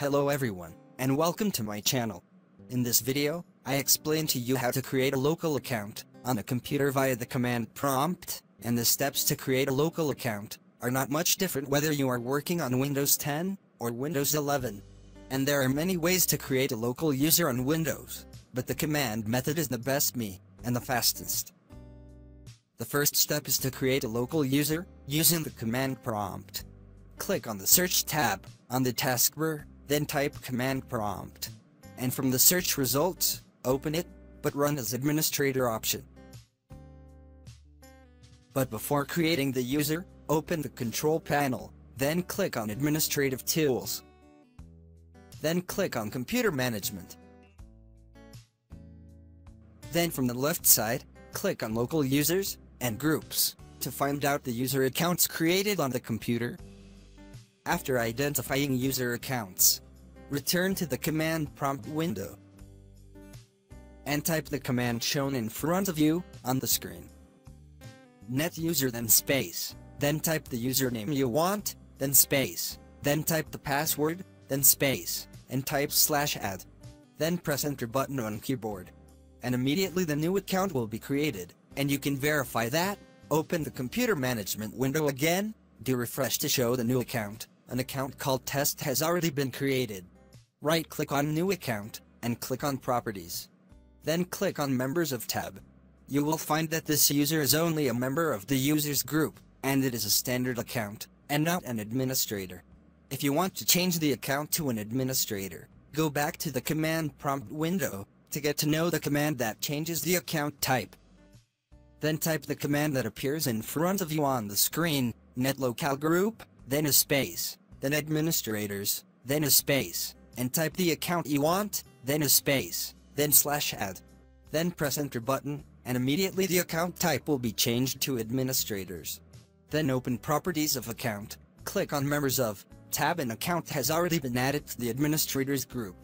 Hello everyone, and welcome to my channel. In this video, I explain to you how to create a local account on a computer via the command prompt, and the steps to create a local account are not much different whether you are working on Windows 10 or Windows 11. And there are many ways to create a local user on Windows, but the command method is the best me, and the fastest. The first step is to create a local user, using the command prompt. Click on the Search tab, on the taskbar, then type command prompt. And from the search results, open it, but run as administrator option. But before creating the user, open the control panel, then click on administrative tools. Then click on computer management. Then from the left side, click on local users and groups to find out the user accounts created on the computer. After identifying user accounts, return to the command prompt window and type the command shown in front of you on the screen. Net user then space, then type the username you want, then space, then type the password, then space, and type slash add. Then press enter button on keyboard. And immediately the new account will be created, and you can verify that, open the computer management window again, do refresh to show the new account, an account called test has already been created. Right click on new account, and click on properties. Then click on members of tab. You will find that this user is only a member of the users group, and it is a standard account, and not an administrator. If you want to change the account to an administrator, go back to the command prompt window, to get to know the command that changes the account type. Then type the command that appears in front of you on the screen, net localgroup, then a space, then administrators, then a space, and type the account you want, then a space, then slash add. Then press enter button, and immediately the account type will be changed to administrators. Then open properties of account, click on members of, tab and account has already been added to the administrators group.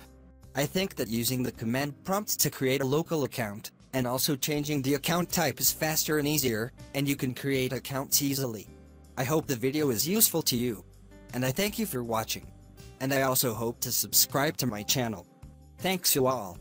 I think that using the command prompt to create a local account, and also changing the account type is faster and easier, and you can create accounts easily. I hope the video is useful to you. And I thank you for watching. And I also hope to subscribe to my channel. Thanks you all.